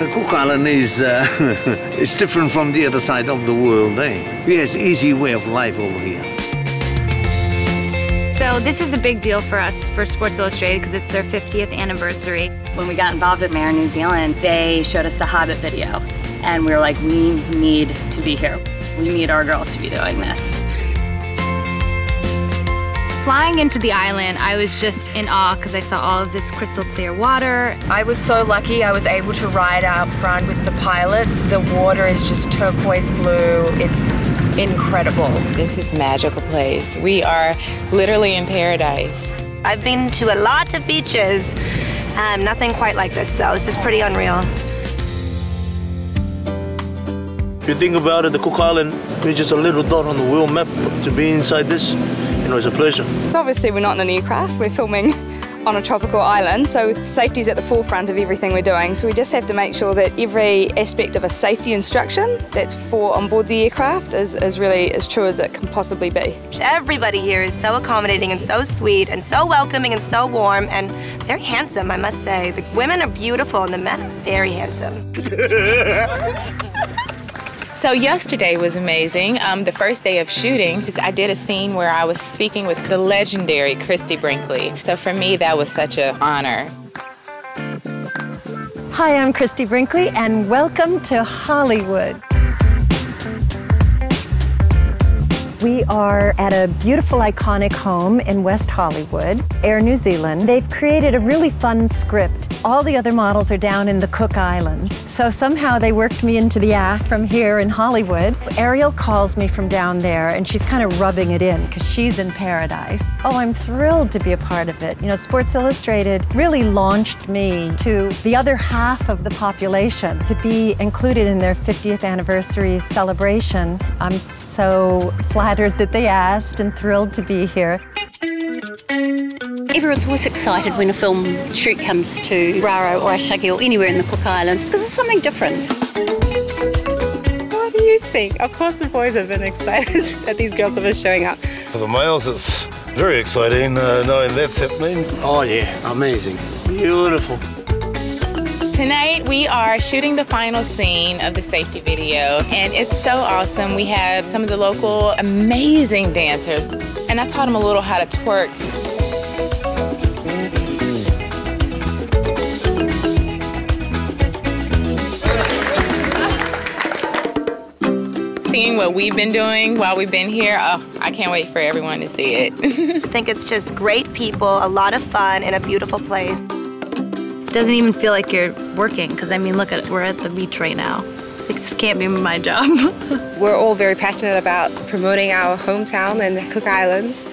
The Cook Island is uh, it's different from the other side of the world. Eh? We have easy way of life over here. So this is a big deal for us for Sports Illustrated because it's their 50th anniversary. When we got involved with Air New Zealand, they showed us the Hobbit video, and we were like, we need to be here. We need our girls to be doing this. Flying into the island, I was just in awe because I saw all of this crystal clear water. I was so lucky I was able to ride out front with the pilot. The water is just turquoise blue. It's incredible. This is magical place. We are literally in paradise. I've been to a lot of beaches. Um, nothing quite like this though. This is pretty unreal. If you think about it, the Cook Island is just a little dot on the world map. To be inside this, you know, it's a pleasure. So obviously we're not in an aircraft, we're filming on a tropical island, so safety's at the forefront of everything we're doing. So we just have to make sure that every aspect of a safety instruction that's for on board the aircraft is, is really as true as it can possibly be. Everybody here is so accommodating and so sweet and so welcoming and so warm and very handsome, I must say. The women are beautiful and the men are very handsome. So yesterday was amazing. Um, the first day of shooting, because I did a scene where I was speaking with the legendary Christie Brinkley. So for me, that was such an honor. Hi, I'm Christie Brinkley, and welcome to Hollywood. We are at a beautiful, iconic home in West Hollywood, Air New Zealand. They've created a really fun script. All the other models are down in the Cook Islands. So somehow they worked me into the act from here in Hollywood. Ariel calls me from down there and she's kind of rubbing it in because she's in paradise. Oh, I'm thrilled to be a part of it. You know, Sports Illustrated really launched me to the other half of the population to be included in their 50th anniversary celebration. I'm so flattered that they asked and thrilled to be here. Everyone's always excited when a film shoot comes to Raro or Aitutaki or anywhere in the Cook Islands because it's something different. What do you think? Of course, the boys have been excited that these girls are showing up. For the males, it's very exciting uh, knowing that's happening. Oh, yeah, amazing. Beautiful. Tonight we are shooting the final scene of the safety video and it's so awesome. We have some of the local amazing dancers and I taught them a little how to twerk. Seeing what we've been doing while we've been here, oh, I can't wait for everyone to see it. I think it's just great people, a lot of fun, and a beautiful place. It doesn't even feel like you're working because I mean, look at we're at the beach right now. It just can't be my job. We're all very passionate about promoting our hometown and the Cook Islands.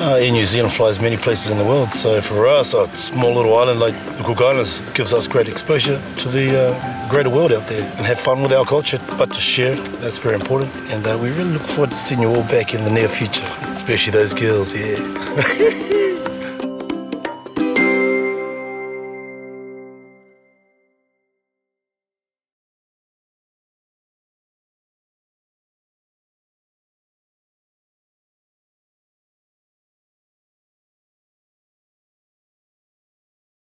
Uh, Air New Zealand flies many places in the world, so for us, a small little island like the Cook Islands gives us great exposure to the uh, greater world out there and have fun with our culture, but to share, that's very important. And uh, we really look forward to seeing you all back in the near future, especially those girls, yeah.